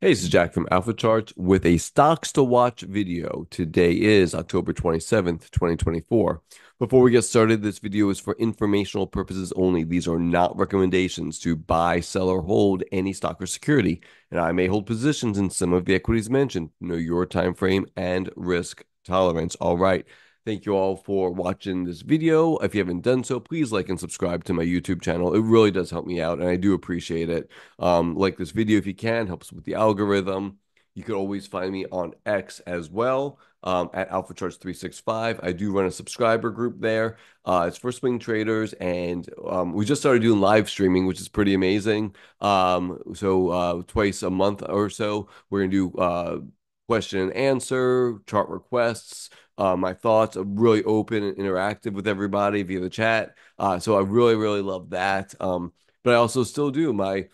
Hey, this is Jack from Alpha Charts with a stocks to watch video. Today is October 27th, 2024. Before we get started, this video is for informational purposes only. These are not recommendations to buy, sell, or hold any stock or security, and I may hold positions in some of the equities mentioned. Know your time frame and risk tolerance. All right. Thank you all for watching this video. If you haven't done so, please like and subscribe to my YouTube channel. It really does help me out, and I do appreciate it. Um, like this video if you can, helps with the algorithm. You could always find me on X as well um, at AlphaCharts365. I do run a subscriber group there. Uh, it's for swing traders, and um, we just started doing live streaming, which is pretty amazing. Um, so uh, twice a month or so, we're gonna do uh, question and answer, chart requests, uh, my thoughts. I'm really open and interactive with everybody via the chat. Uh, so I really, really love that. Um, but I also still do my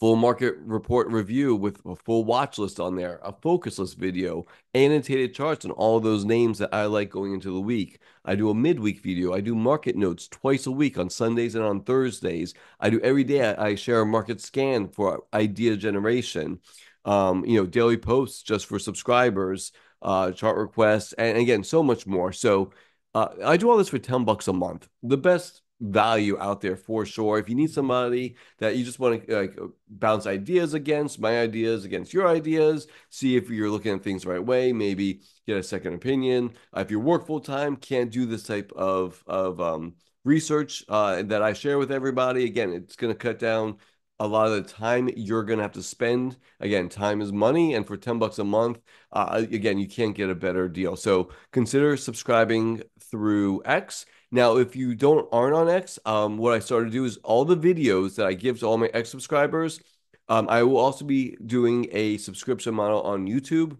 full market report review with a full watch list on there, a focus list video, annotated charts, and all those names that I like going into the week. I do a midweek video. I do market notes twice a week on Sundays and on Thursdays. I do every day. I, I share a market scan for idea generation. Um, you know, daily posts just for subscribers uh, chart requests, and again, so much more. So uh, I do all this for 10 bucks a month. The best value out there for sure. If you need somebody that you just want to like bounce ideas against, my ideas against your ideas, see if you're looking at things the right way, maybe get a second opinion. Uh, if you work full time, can't do this type of of um, research uh, that I share with everybody. Again, it's going to cut down a lot of the time you're going to have to spend again time is money and for 10 bucks a month uh, again you can't get a better deal. So consider subscribing through x. Now if you don't aren't on x um, what i started to do is all the videos that i give to all my x subscribers um, i will also be doing a subscription model on youtube.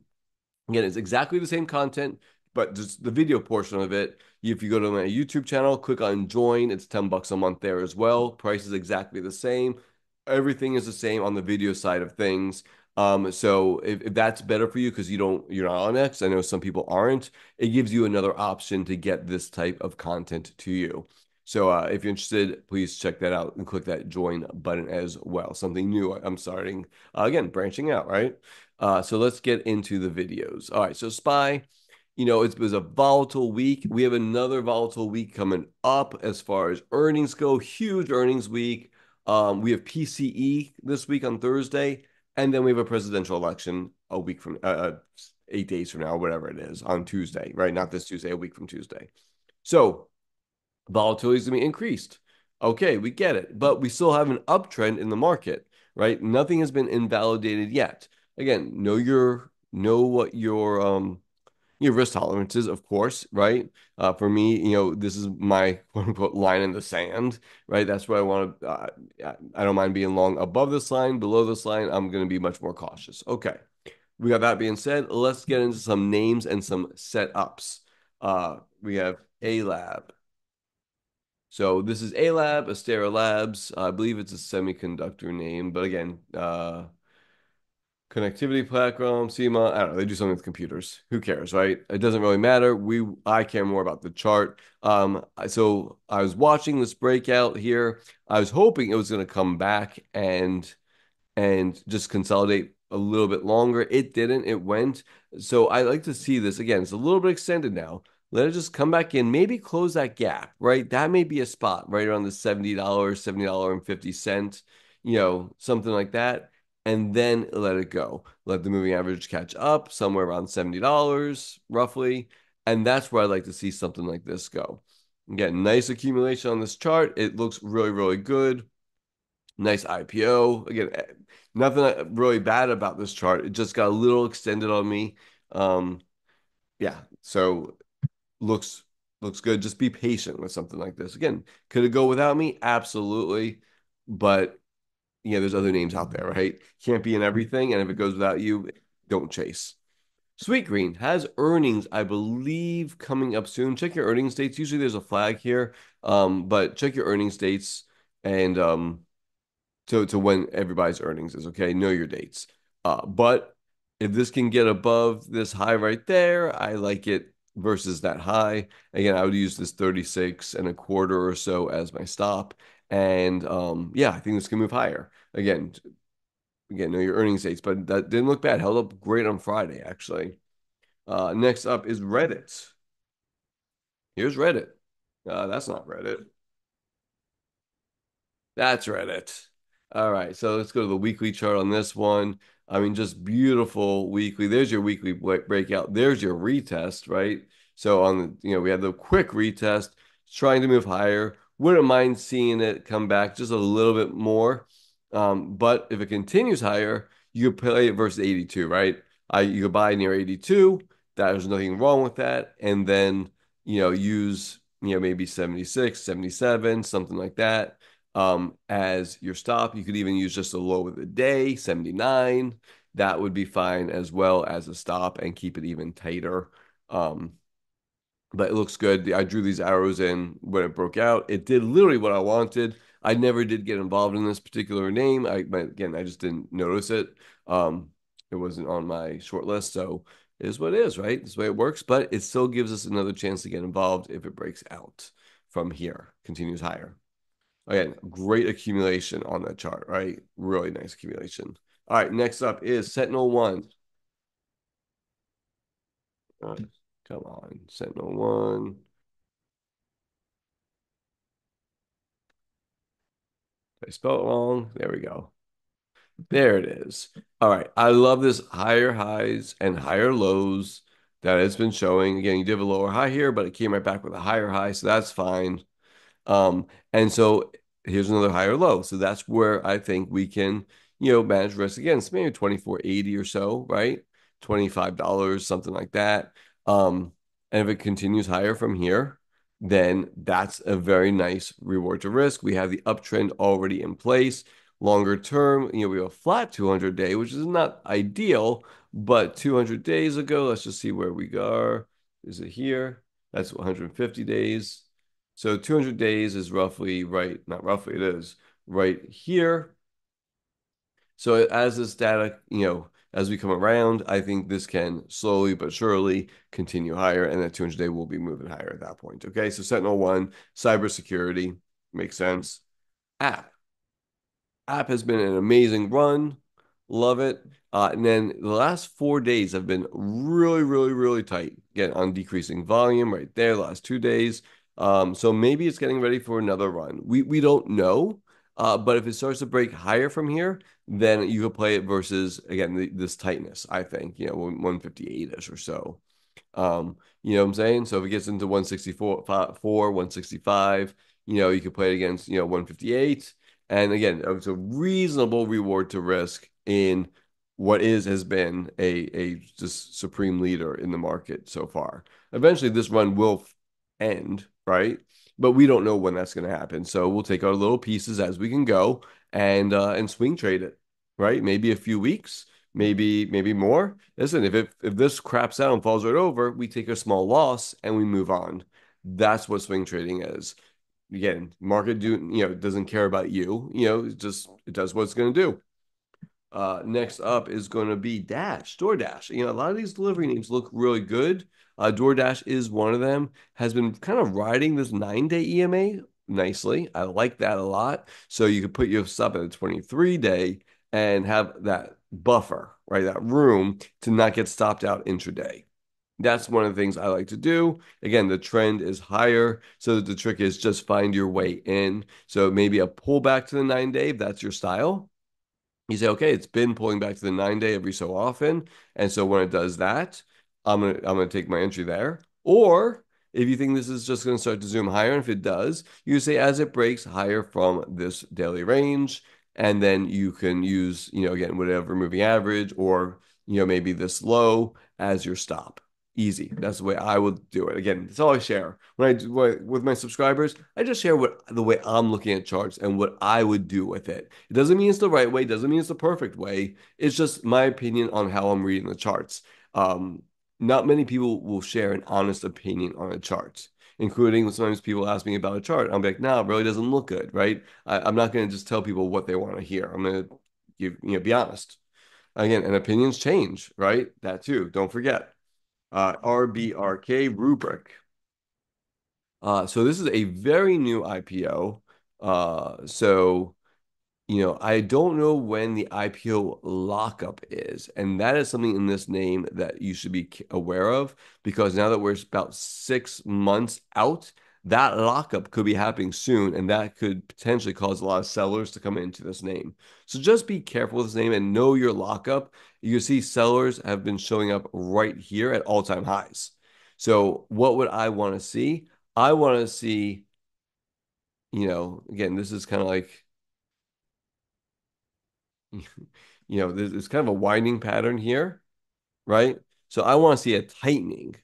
Again it's exactly the same content but just the video portion of it. If you go to my youtube channel click on join it's 10 bucks a month there as well. Price is exactly the same everything is the same on the video side of things. Um, so if, if that's better for you because you don't you're not on X, I know some people aren't. It gives you another option to get this type of content to you. So uh, if you're interested, please check that out and click that join button as well. Something new I'm starting uh, again, branching out, right? Uh, so let's get into the videos. All right, so Spy, you know, it was a volatile week. We have another volatile week coming up as far as earnings go. Huge earnings week. Um, we have PCE this week on Thursday, and then we have a presidential election a week from uh, uh, eight days from now, whatever it is, on Tuesday, right? Not this Tuesday, a week from Tuesday. So volatility is going to be increased. Okay, we get it, but we still have an uptrend in the market, right? Nothing has been invalidated yet. Again, know your know what your um your risk tolerances, of course, right? Uh, for me, you know, this is my quote unquote line in the sand, right? That's where I want to, uh, I don't mind being long above this line, below this line, I'm going to be much more cautious. Okay. We got that being said, let's get into some names and some setups. Uh, we have A Lab. So this is A Lab, Astera Labs. I believe it's a semiconductor name, but again, uh, connectivity platform, CMOS. I don't know. They do something with computers. Who cares, right? It doesn't really matter. We I care more about the chart. Um, so I was watching this breakout here. I was hoping it was going to come back and and just consolidate a little bit longer. It didn't. It went. So I like to see this again. It's a little bit extended now. Let it just come back in, maybe close that gap, right? That may be a spot right around the $70, $70.50, you know, something like that and then let it go. Let the moving average catch up somewhere around $70 roughly. And that's where I'd like to see something like this go. Again, nice accumulation on this chart. It looks really, really good. Nice IPO. Again, eh, nothing really bad about this chart. It just got a little extended on me. Um, yeah, so looks looks good. Just be patient with something like this. Again, could it go without me? Absolutely. But yeah, there's other names out there, right? Can't be in everything, and if it goes without you, don't chase. Sweetgreen has earnings, I believe, coming up soon. Check your earnings dates. Usually there's a flag here, um, but check your earnings dates and um, to to when everybody's earnings is. Okay, know your dates. Uh, but if this can get above this high right there, I like it versus that high. Again, I would use this 36 and a quarter or so as my stop and um, yeah, I think this can move higher. Again, again, know your earnings dates, but that didn't look bad. Held up great on Friday, actually. Uh, next up is Reddit. Here's Reddit. Uh, that's not Reddit. That's Reddit. All right, so let's go to the weekly chart on this one. I mean, just beautiful weekly. There's your weekly breakout. There's your retest, right? So on the, you know, we had the quick retest, trying to move higher. Wouldn't mind seeing it come back just a little bit more. Um, but if it continues higher, you could play it versus 82, right? I you could buy near 82. That There's nothing wrong with that. And then, you know, use, you know, maybe 76, 77, something like that um, as your stop. You could even use just a low of the day, 79. That would be fine as well as a stop and keep it even tighter. Um, but it looks good. I drew these arrows in when it broke out. It did literally what I wanted. I never did get involved in this particular name. I again, I just didn't notice it. Um, it wasn't on my short list, so it is what it is, right? This way it works. But it still gives us another chance to get involved if it breaks out from here, continues higher. Again, great accumulation on that chart, right? Really nice accumulation. All right, next up is Sentinel One. Come on, Sentinel One. Did I spell it wrong? There we go. There it is. All right. I love this higher highs and higher lows that it's been showing. Again, you did a lower high here, but it came right back with a higher high, so that's fine. Um, and so here's another higher low. So that's where I think we can, you know, manage risk again. It's maybe 2480 or so, right? $25, something like that. Um, and if it continues higher from here, then that's a very nice reward to risk. We have the uptrend already in place. Longer term, you know, we have a flat 200 day, which is not ideal, but 200 days ago, let's just see where we are. Is it here? That's 150 days. So 200 days is roughly right, not roughly, it is right here. So as this data, you know, as we come around, I think this can slowly but surely continue higher, and that 200 day will be moving higher at that point. Okay, so Sentinel One, cybersecurity makes sense. App, app has been an amazing run, love it. Uh, and then the last four days have been really, really, really tight. Again, on decreasing volume right there. The last two days, um, so maybe it's getting ready for another run. We we don't know. Uh, but if it starts to break higher from here, then you could play it versus again the, this tightness. I think you know 158 ish or so. Um, you know what I'm saying? So if it gets into 164, 165, you know you could play it against you know 158, and again it's a reasonable reward to risk in what is has been a a just supreme leader in the market so far. Eventually, this run will end right? But we don't know when that's going to happen. So we'll take our little pieces as we can go and uh, and swing trade it, right? Maybe a few weeks, maybe maybe more. Listen, if it, if this craps out and falls right over, we take a small loss and we move on. That's what swing trading is. Again, market do you know it doesn't care about you. You know, it just it does what it's going to do. Uh, next up is going to be Dash, DoorDash. You know, a lot of these delivery names look really good. Uh, DoorDash is one of them. Has been kind of riding this nine day EMA nicely. I like that a lot. So you could put your stuff at a 23 day and have that buffer, right? That room to not get stopped out intraday. That's one of the things I like to do. Again, the trend is higher. So the trick is just find your way in. So maybe a pullback to the nine day, if that's your style. You say, okay, it's been pulling back to the nine day every so often. And so when it does that, I'm gonna I'm gonna take my entry there. Or if you think this is just gonna start to zoom higher, and if it does, you say as it breaks higher from this daily range, and then you can use, you know, again, whatever moving average or you know, maybe this low as your stop. Easy. That's the way I would do it. Again, that's all I share. When I do with my subscribers, I just share what the way I'm looking at charts and what I would do with it. It doesn't mean it's the right way, It doesn't mean it's the perfect way. It's just my opinion on how I'm reading the charts. Um, not many people will share an honest opinion on a chart, including sometimes people ask me about a chart. I'm like, no, it really doesn't look good, right? I, am not going to just tell people what they want to hear. I'm going to you know, be honest. Again, and opinions change, right? That too. Don't forget. Uh, RBRK Rubrik. Uh, so this is a very new IPO. Uh, so you know, I don't know when the IPO lockup is, and that is something in this name that you should be aware of because now that we're about six months out, that lockup could be happening soon, and that could potentially cause a lot of sellers to come into this name. So just be careful with this name and know your lockup. You see sellers have been showing up right here at all-time highs. So what would I want to see? I want to see, you know, again, this is kind of like you know, there's, there's kind of a winding pattern here, right? So I want to see a tightening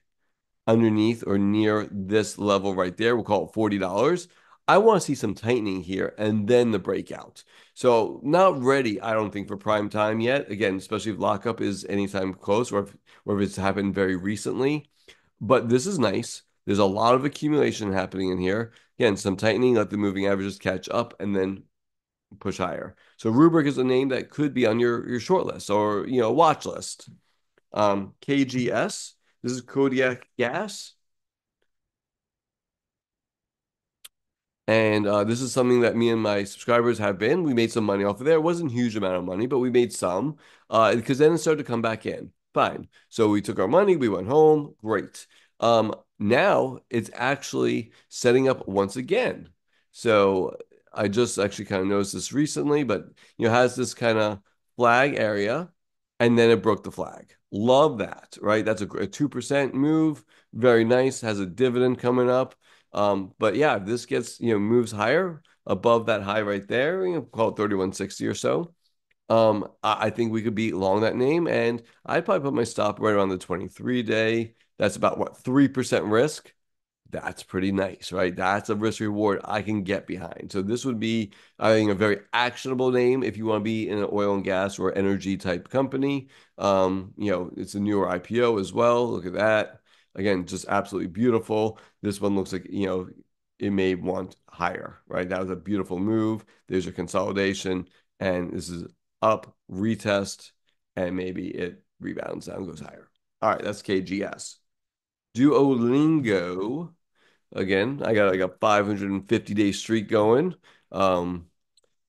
underneath or near this level right there. We'll call it $40. I want to see some tightening here and then the breakout. So not ready, I don't think, for prime time yet. Again, especially if lockup is anytime close or if, or if it's happened very recently. But this is nice. There's a lot of accumulation happening in here. Again, some tightening, let the moving averages catch up, and then push higher. So Rubrik is a name that could be on your your short list or you know watch list. Um, KGS. This is Kodiak Gas. And uh, this is something that me and my subscribers have been. We made some money off of there. It wasn't a huge amount of money, but we made some uh, because then it started to come back in. Fine. So we took our money, we went home. Great. Um, now it's actually setting up once again. So I just actually kind of noticed this recently, but you know, has this kind of flag area and then it broke the flag. Love that, right? That's a, a 2% move. Very nice. Has a dividend coming up. Um, but yeah, if this gets, you know, moves higher above that high right there, you know, call it 3160 or so. Um, I, I think we could be long that name. And I'd probably put my stop right around the 23 day. That's about what, 3% risk that's pretty nice, right? That's a risk reward I can get behind. So this would be, I think, a very actionable name if you want to be in an oil and gas or energy type company. Um, you know, it's a newer IPO as well. Look at that. Again, just absolutely beautiful. This one looks like, you know, it may want higher, right? That was a beautiful move. There's a consolidation, and this is up, retest, and maybe it rebounds down, goes higher. All right, that's KGS. Duolingo again. I got like a 550 day streak going. Um,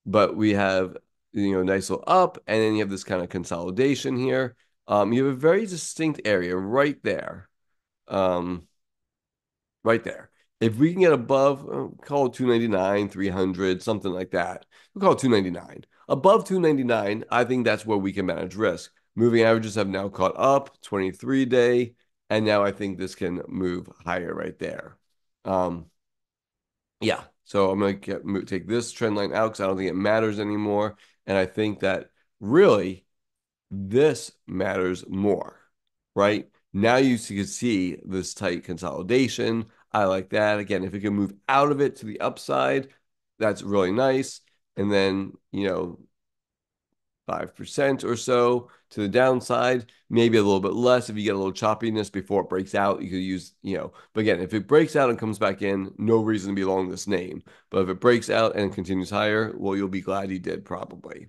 but we have you know nice little up, and then you have this kind of consolidation here. Um, you have a very distinct area right there. Um, right there. If we can get above, uh, call it 299, 300, something like that. We'll call it 299. Above 299, I think that's where we can manage risk. Moving averages have now caught up, 23 day, and now I think this can move higher right there. Um, yeah, so I'm gonna get, take this trend line out because I don't think it matters anymore, and I think that really this matters more, right? Now you can see this tight consolidation. I like that. Again, if it can move out of it to the upside, that's really nice. And then, you know, 5% or so to the downside, maybe a little bit less if you get a little choppiness before it breaks out. You could use, you know, but again, if it breaks out and comes back in, no reason to be long this name. But if it breaks out and continues higher, well, you'll be glad you did probably.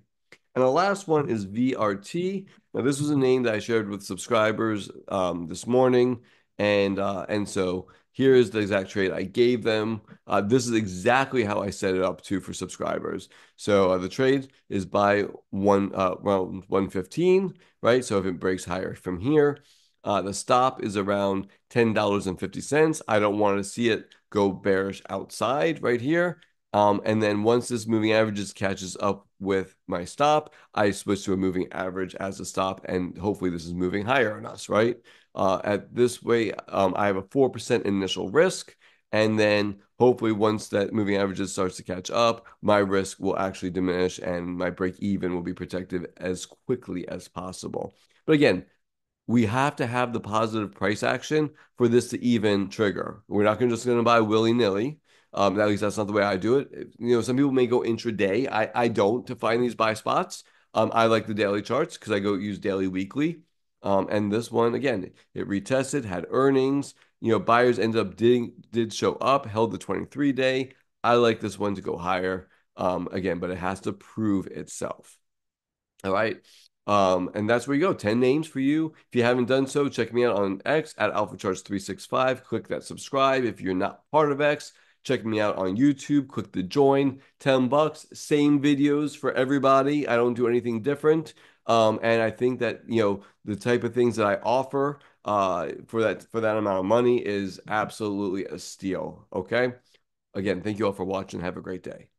And the last one is VRT. Now, this was a name that I shared with subscribers um, this morning. And uh, and so here is the exact trade I gave them. Uh, this is exactly how I set it up too for subscribers. So uh, the trade is by one uh, around 115, right? So if it breaks higher from here, uh, the stop is around $10.50. I don't want to see it go bearish outside right here. Um, and then once this moving averages catches up with my stop, I switch to a moving average as a stop, and hopefully this is moving higher on us, right? Uh, at this way, um, I have a 4% initial risk. And then hopefully once that moving averages starts to catch up, my risk will actually diminish and my break even will be protected as quickly as possible. But again, we have to have the positive price action for this to even trigger. We're not gonna just going to buy willy nilly. Um, at least that's not the way I do it. You know, some people may go intraday. I, I don't to find these buy spots. Um, I like the daily charts because I go use daily, weekly. Um, and this one again, it retested, had earnings. You know, buyers ended up did did show up, held the 23 day. I like this one to go higher. Um, again, but it has to prove itself. All right. Um, and that's where you go. 10 names for you. If you haven't done so, check me out on X at AlphaCharts365. Click that subscribe. If you're not part of X, check me out on YouTube. Click the join, 10 bucks, same videos for everybody. I don't do anything different. Um, and I think that, you know, the type of things that I offer uh, for that for that amount of money is absolutely a steal. Okay. Again, thank you all for watching. Have a great day.